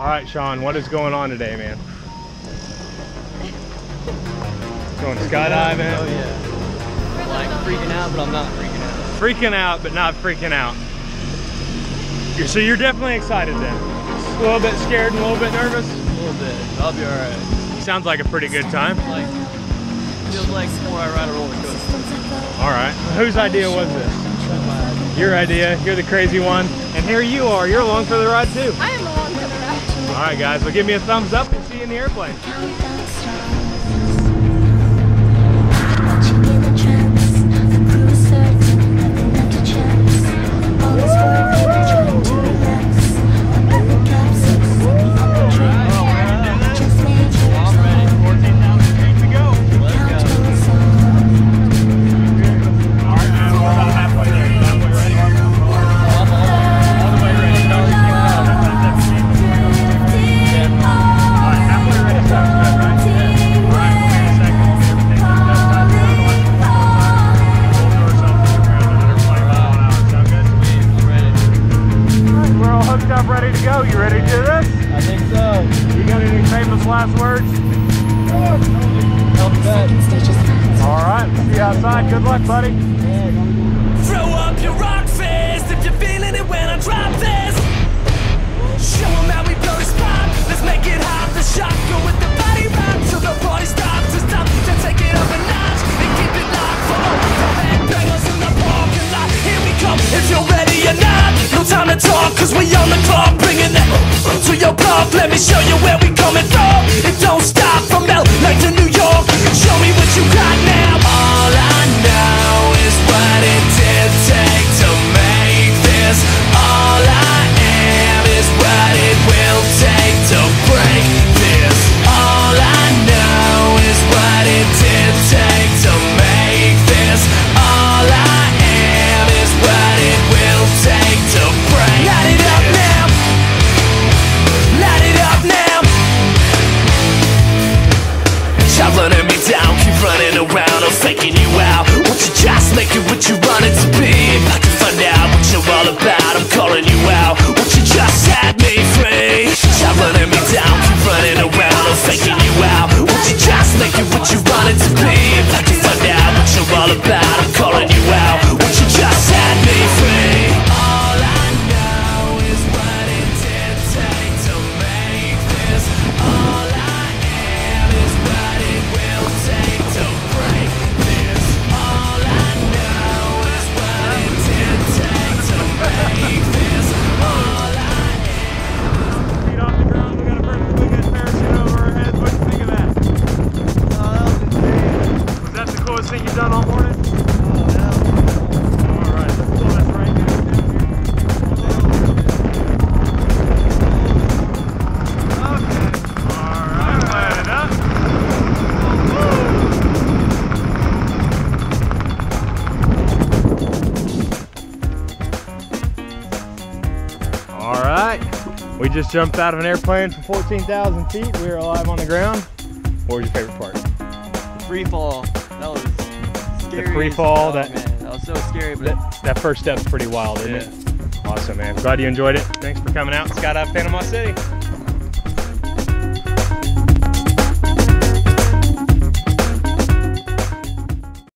All right, Shawn, what is going on today, man? Going skydiving. Oh yeah. Like freaking out, but I'm not freaking out. Freaking out, but not freaking out. You're, so you're definitely excited then. A little bit scared and a little bit nervous. A little bit. I'll be alright. Sounds like a pretty good time. Like feels like before I ride a roller coaster. All right. Whose idea was this? Your idea. You're the crazy one. And here you are. You're along for the ride too. I am along for the ride. All right, guys. Well, give me a thumbs up. We'll see you in the airplane. Go. You ready to do this? I think so. You got any famous last words? Help bet. All right, see you outside. Good luck, buddy. Throw talk 'cause we on the clock. Bringing that to your block. Let me show you where we coming from. It don't stop about, We just jumped out of an airplane from 14,000 feet. We were alive on the ground. What was your favorite part? Free fall. That was scary. free fall, hell, that- man. That was so scary, but That, that first step's pretty wild, isn't it? Awesome, man. Glad you enjoyed it. Thanks for coming out. Scott Skydive Panama City.